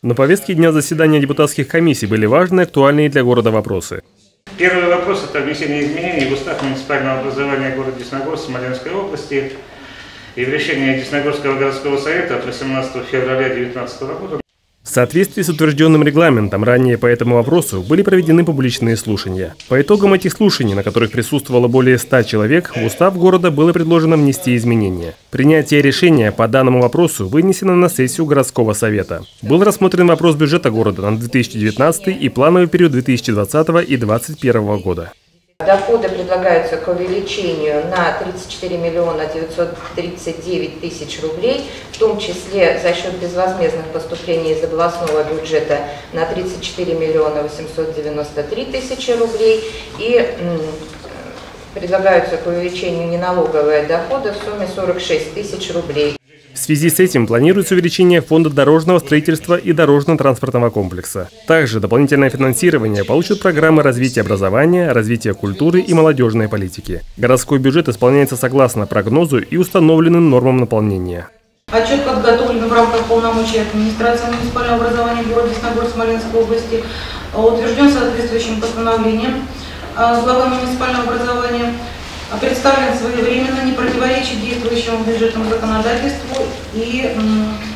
На повестке дня заседания депутатских комиссий были важные, актуальные для города вопросы. Первый вопрос – это внесение изменений в устав муниципального образования города Десногорск Смоленской области и в решение Десногорского городского совета от 18 февраля 2019 года. В соответствии с утвержденным регламентом, ранее по этому вопросу были проведены публичные слушания. По итогам этих слушаний, на которых присутствовало более 100 человек, в устав города было предложено внести изменения. Принятие решения по данному вопросу вынесено на сессию городского совета. Был рассмотрен вопрос бюджета города на 2019 и плановый период 2020 и 2021 года. Доходы предлагаются к увеличению на 34 миллиона 939 тысяч рублей, в том числе за счет безвозмездных поступлений из областного бюджета на 34 миллиона 893 тысячи рублей и предлагаются к увеличению неналоговые доходы в сумме 46 тысяч рублей. В связи с этим планируется увеличение фонда дорожного строительства и дорожно-транспортного комплекса. Также дополнительное финансирование получат программы развития образования, развития культуры и молодежной политики. Городской бюджет исполняется согласно прогнозу и установленным нормам наполнения. Отчет подготовлен в рамках полномочий администрации муниципального образования города Десногорск Смоленской области, утвержден соответствующим постановлением а, главы муниципального образования представлен своевременно, не противоречит действующему бюджетному законодательству и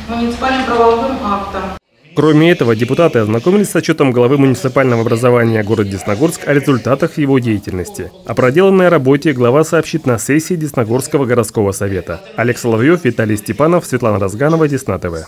муниципальным правовым актам. Кроме этого, депутаты ознакомились с отчетом главы муниципального образования города Десногорск о результатах его деятельности. О проделанной работе глава сообщит на сессии Десногорского городского совета. Олег Соловьев, Виталий Степанов, Светлана Разганова, Десна ТВ.